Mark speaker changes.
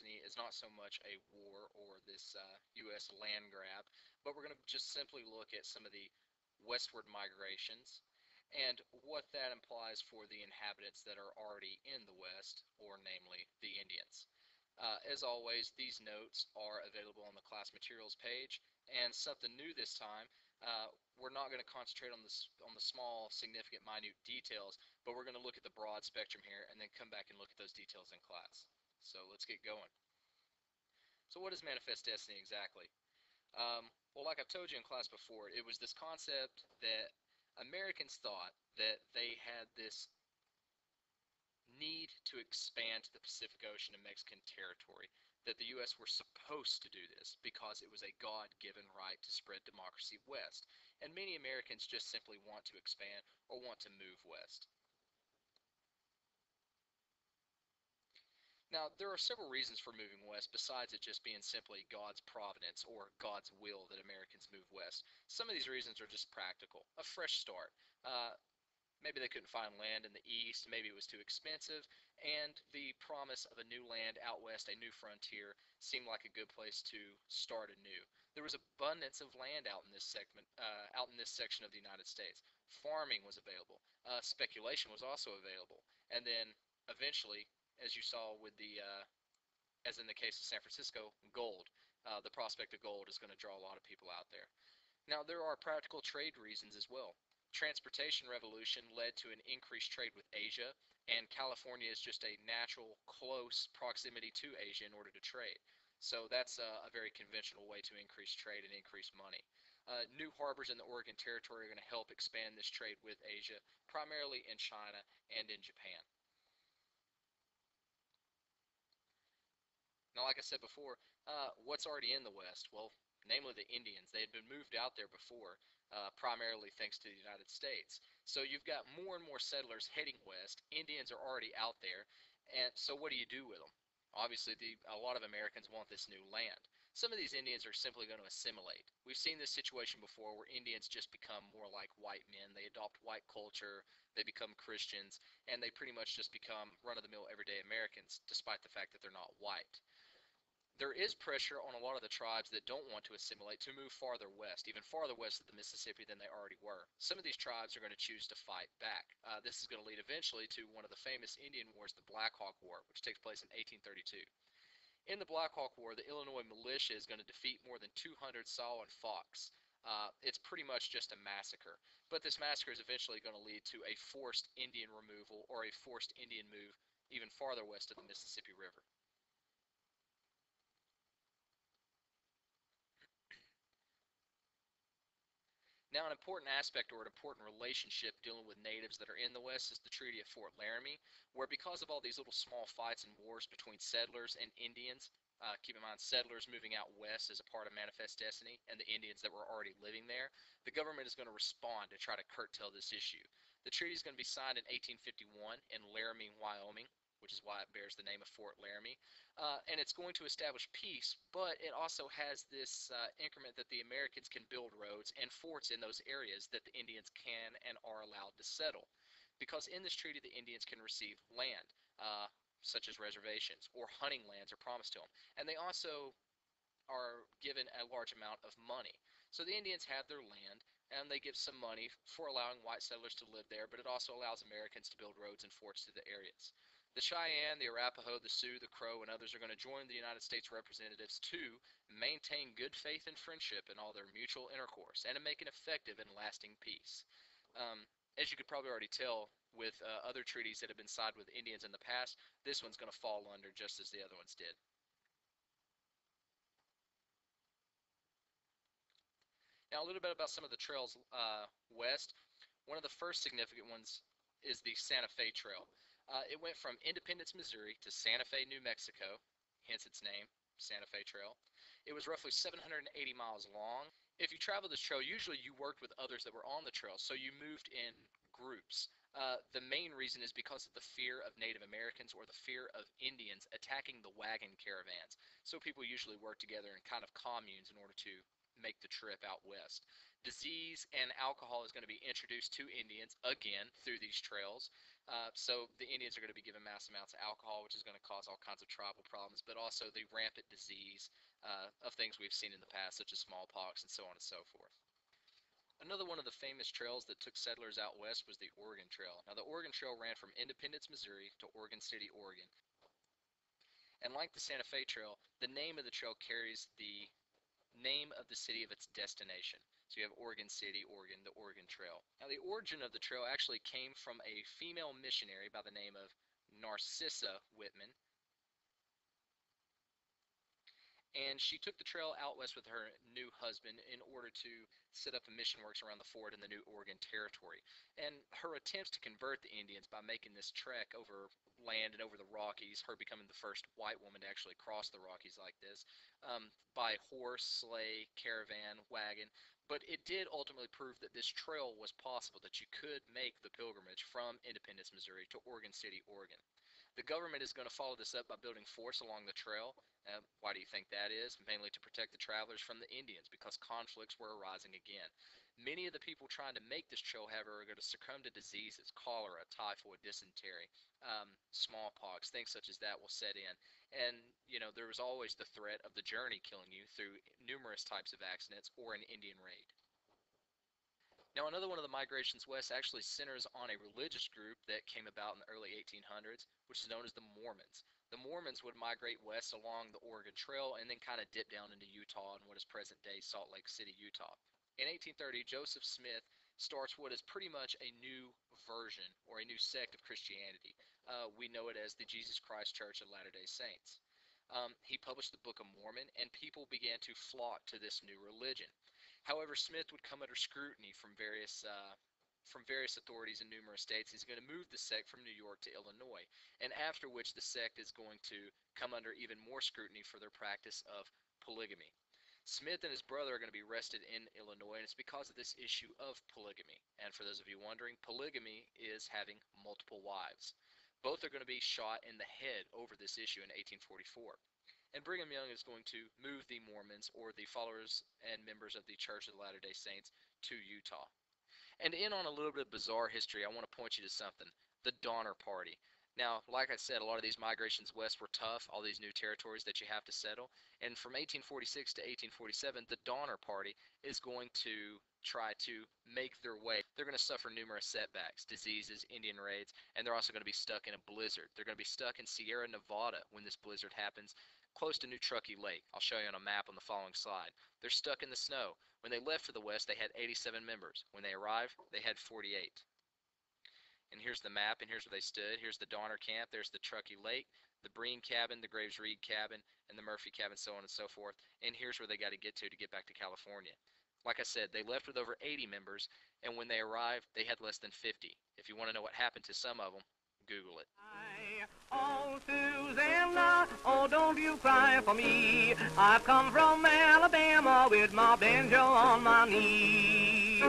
Speaker 1: Destiny is not so much a war or this uh, U.S. land grab, but we're going to just simply look at some of the westward migrations and what that implies for the inhabitants that are already in the West, or namely the Indians. Uh, as always, these notes are available on the class materials page, and something new this time, uh, we're not going to concentrate on on the small, significant, minute details, but we're going to look at the broad spectrum here and then come back and look at those details in class. So let's get going. So what is Manifest Destiny exactly? Um, well, like I've told you in class before, it was this concept that Americans thought that they had this need to expand to the Pacific Ocean and Mexican territory that the U.S. were supposed to do this because it was a God given right to spread democracy west. And many Americans just simply want to expand or want to move west. Now, there are several reasons for moving west besides it just being simply God's providence or God's will that Americans move west. Some of these reasons are just practical. A fresh start. Uh, Maybe they couldn't find land in the east, maybe it was too expensive, and the promise of a new land out west, a new frontier, seemed like a good place to start anew. There was abundance of land out in this segment, uh, out in this section of the United States. Farming was available. Uh, speculation was also available, and then eventually, as you saw with the, uh, as in the case of San Francisco, gold. Uh, the prospect of gold is going to draw a lot of people out there. Now, there are practical trade reasons as well transportation revolution led to an increased trade with Asia, and California is just a natural, close proximity to Asia in order to trade. So that's a, a very conventional way to increase trade and increase money. Uh, new harbors in the Oregon Territory are going to help expand this trade with Asia, primarily in China and in Japan. Like I said before, uh, what's already in the West? Well, namely the Indians. They had been moved out there before, uh, primarily thanks to the United States. So you've got more and more settlers heading west. Indians are already out there, and so what do you do with them? Obviously, the, a lot of Americans want this new land. Some of these Indians are simply going to assimilate. We've seen this situation before where Indians just become more like white men. They adopt white culture, they become Christians, and they pretty much just become run-of-the-mill everyday Americans, despite the fact that they're not white there is pressure on a lot of the tribes that don't want to assimilate to move farther west, even farther west of the Mississippi than they already were. Some of these tribes are going to choose to fight back. Uh, this is going to lead eventually to one of the famous Indian wars, the Black Hawk War, which takes place in 1832. In the Black Hawk War, the Illinois militia is going to defeat more than 200 Sioux and Fox. Uh, it's pretty much just a massacre. But this massacre is eventually going to lead to a forced Indian removal or a forced Indian move even farther west of the Mississippi River. Now, an important aspect or an important relationship dealing with natives that are in the West is the Treaty of Fort Laramie, where because of all these little small fights and wars between settlers and Indians, uh, keep in mind settlers moving out west as a part of Manifest Destiny, and the Indians that were already living there, the government is going to respond to try to curtail this issue. The treaty is going to be signed in 1851 in Laramie, Wyoming, which is why it bears the name of Fort Laramie. Uh, and it's going to establish peace, but it also has this uh, increment that the Americans can build roads and forts in those areas that the Indians can and are allowed to settle. Because in this treaty, the Indians can receive land, uh, such as reservations, or hunting lands are promised to them. And they also are given a large amount of money. So the Indians have their land, and they give some money for allowing white settlers to live there, but it also allows Americans to build roads and forts to the areas. The Cheyenne, the Arapaho, the Sioux, the Crow, and others are going to join the United States representatives to maintain good faith and friendship in all their mutual intercourse and to make an effective and lasting peace. Um, as you could probably already tell with uh, other treaties that have been signed with Indians in the past, this one's going to fall under just as the other ones did. Now, a little bit about some of the trails uh, west. One of the first significant ones is the Santa Fe Trail. Uh, it went from Independence, Missouri to Santa Fe, New Mexico, hence its name, Santa Fe Trail. It was roughly 780 miles long. If you traveled this trail, usually you worked with others that were on the trail, so you moved in groups. Uh, the main reason is because of the fear of Native Americans or the fear of Indians attacking the wagon caravans. So people usually work together in kind of communes in order to make the trip out west. Disease and alcohol is going to be introduced to Indians again through these trails. Uh, so the Indians are going to be given mass amounts of alcohol, which is going to cause all kinds of tribal problems, but also the rampant disease uh, of things we've seen in the past, such as smallpox and so on and so forth. Another one of the famous trails that took settlers out west was the Oregon Trail. Now, the Oregon Trail ran from Independence, Missouri to Oregon City, Oregon. And like the Santa Fe Trail, the name of the trail carries the name of the city of its destination. So you have Oregon City, Oregon, the Oregon Trail. Now, the origin of the trail actually came from a female missionary by the name of Narcissa Whitman, and she took the trail out west with her new husband in order to set up a mission works around the fort in the new Oregon Territory. And her attempts to convert the Indians by making this trek over land and over the Rockies, her becoming the first white woman to actually cross the Rockies like this, um, by horse, sleigh, caravan, wagon. But it did ultimately prove that this trail was possible, that you could make the pilgrimage from Independence, Missouri to Oregon City, Oregon. The government is going to follow this up by building forts along the trail. Uh, why do you think that is? Mainly to protect the travelers from the Indians because conflicts were arising again. Many of the people trying to make this trail, however, are going to succumb to diseases, cholera, typhoid, dysentery, um, smallpox, things such as that will set in. And, you know, there was always the threat of the journey killing you through numerous types of accidents or an Indian raid. Now, another one of the migrations west actually centers on a religious group that came about in the early 1800s, which is known as the Mormons. The Mormons would migrate west along the Oregon Trail and then kind of dip down into Utah and what is present day Salt Lake City, Utah. In 1830, Joseph Smith starts what is pretty much a new version or a new sect of Christianity. Uh, we know it as the Jesus Christ Church of Latter day Saints. Um, he published the Book of Mormon, and people began to flock to this new religion. However, Smith would come under scrutiny from various uh, from various authorities in numerous states. He's going to move the sect from New York to Illinois, and after which the sect is going to come under even more scrutiny for their practice of polygamy. Smith and his brother are going to be arrested in Illinois, and it's because of this issue of polygamy. And for those of you wondering, polygamy is having multiple wives. Both are going to be shot in the head over this issue in 1844 and Brigham Young is going to move the Mormons or the followers and members of the Church of the Latter day Saints to Utah. And in on a little bit of bizarre history, I want to point you to something the Donner Party. Now, like I said, a lot of these migrations west were tough, all these new territories that you have to settle. And from 1846 to 1847, the Donner Party is going to try to make their way. They're going to suffer numerous setbacks, diseases, Indian raids, and they're also going to be stuck in a blizzard. They're going to be stuck in Sierra Nevada when this blizzard happens, close to New Truckee Lake. I'll show you on a map on the following slide. They're stuck in the snow. When they left for the west, they had 87 members. When they arrived, they had 48. And here's the map, and here's where they stood. Here's the Donner Camp. There's the Truckee Lake, the Breen Cabin, the Graves Reed Cabin, and the Murphy Cabin, so on and so forth. And here's where they got to get to to get back to California. Like I said, they left with over 80 members, and when they arrived, they had less than 50. If you want to know what happened to some of them, Google it. Oh, Susanna, oh, don't you cry for me. I've come from Alabama with my banjo on my knee.